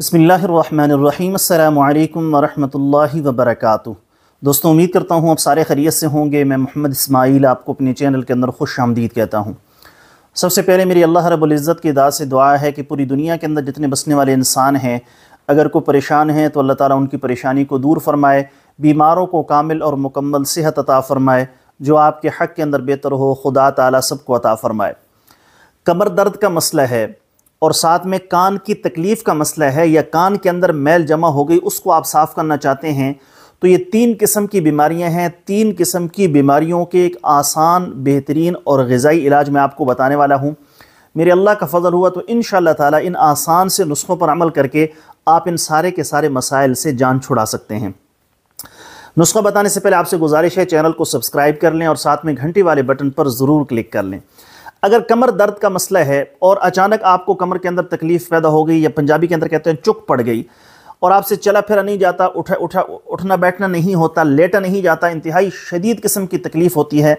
बसमीम अल्लाम वरहमतुल्लाहि वबरकातुहू। दोस्तों, उम्मीद करता हूँ आप सारे खरीत से होंगे। मैं मोहम्मद इसमाइल आपको अपने चैनल के अंदर खुश आमदीद कहता हूँ। सबसे पहले मेरी अल्लाह रब्ज़त की दाद से दुआ है कि पूरी दुनिया के अंदर जितने बसने वाले इंसान हैं, अगर कोई परेशान हैं तो अल्लाह ताला उनकी परेशानी को दूर फरमाए, बीमारों को कामिल और मुकम्मल सेहत अता फ़रमाए, जो आपके हक़ के अंदर बेहतर हो, खुदा ताला सबको अता फ़रमाए। कमर दर्द का मसला है और साथ में कान की तकलीफ़ का मसला है या कान के अंदर मैल जमा हो गई, उसको आप साफ़ करना चाहते हैं तो ये तीन किस्म की बीमारियाँ हैं। तीन किस्म की बीमारियों के एक आसान, बेहतरीन और गज़ाई इलाज मैं आपको बताने वाला हूँ। मेरे अल्लाह का फजल हुआ तो इन ताला इन आसान से नुस्खों पर अमल करके आप इन सारे के सारे मसाइल से जान छुड़ा सकते हैं। नुस्खा बताने से पहले आपसे गुजारिश है, चैनल को सब्सक्राइब कर लें और साथ में घंटी वाले बटन पर ज़रूर क्लिक कर लें। अगर कमर दर्द का मसला है और अचानक आपको कमर के अंदर तकलीफ़ पैदा हो गई या पंजाबी के अंदर कहते हैं चुक पड़ गई और आपसे चला फिरा नहीं जाता, उठा उठा, उठना बैठना नहीं होता, लेटा नहीं जाता, इंतहाई शदीद किस्म की तकलीफ़ होती है,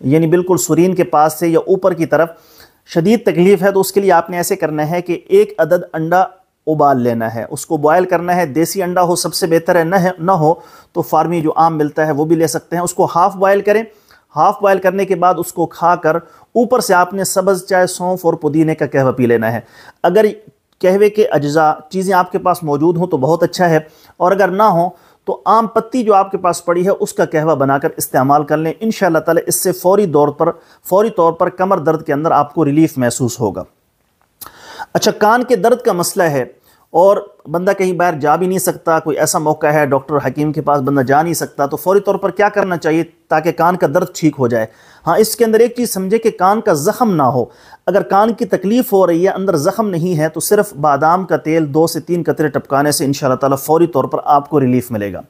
यानी बिल्कुल सुरीन के पास से या ऊपर की तरफ़ शदीद तकलीफ़ है तो उसके लिए आपने ऐसे करना है कि एक अदद अंडा उबाल लेना है, उसको बॉयल करना है, देसी अंडा हो सबसे बेहतर है, न है, न हो तो फार्मी जो आम मिलता है वो भी ले सकते हैं, उसको हाफ़ बॉयल करें हाफ़ बॉयल करने के बाद उसको खाकर ऊपर से आपने सब्ज़ चाय सौंफ और पुदीने का कहवा पी लेना है। अगर कहवे के अज्जा चीज़ें आपके पास मौजूद हों तो बहुत अच्छा है, और अगर ना हो तो आम पत्ती जो आपके पास पड़ी है उसका कहवा बनाकर इस्तेमाल कर लें। इन ताला इससे फौरी तौर पर, फौरी तौर पर कमर दर्द के अंदर आपको रिलीफ महसूस होगा। अच्छा कान के दर्द का मसला है और बंदा कहीं बाहर जा भी नहीं सकता, कोई ऐसा मौका है, डॉक्टर हकीम के पास बंदा जा नहीं सकता तो फौरी तौर पर क्या करना चाहिए ताकि कान का दर्द ठीक हो जाए? हाँ इसके अंदर एक चीज़ समझे कि कान का ज़ख़म ना हो। अगर कान की तकलीफ़ हो रही है, अंदर ज़ख़म नहीं है तो सिर्फ़ बादाम का तेल, दो से तीन कतरे टपकाने से इन ताला फौरी तौर पर आपको रिलीफ मिलेगा।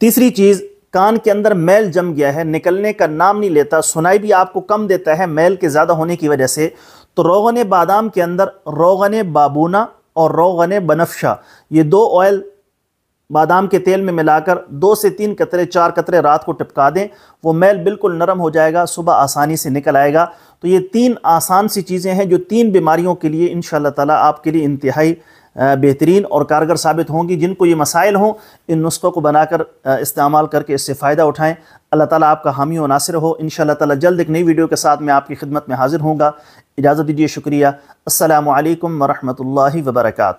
तीसरी चीज़, कान के अंदर मैल जम गया है, निकलने का नाम नहीं लेता, सुनाई भी आपको कम देता है मैल के ज़्यादा होने की वजह से तो रोगन बादाम के अंदर रोगन बाबूना और रोगन बनफशा। ये दो ऑयल बादाम के तेल में मिलाकर दो से तीन कतरे, चार कतरे रात को टिपका दें। वो मैल बिल्कुल नरम हो जाएगा, सुबह आसानी से निकल आएगा। तो ये तीन आसान सी चीज़ें हैं जो तीन बीमारियों के लिए इन शाह आपके लिए इंतहाई बेहतरीन और कारगर साबित होंगी, जिनको ये मसाइल हों, इन नुस्खों को बनाकर इस्तेमाल करके इससे फ़ायदा उठाएँ। अल्लाह ताला आपका हामी और नासिर हो। इन ताला जल्द एक नई वीडियो के साथ मैं आपकी खिदमत में हाजिर होंगे इजाज़त दीजिए, शुक्रिया। अल्लाम वरहमल वर्का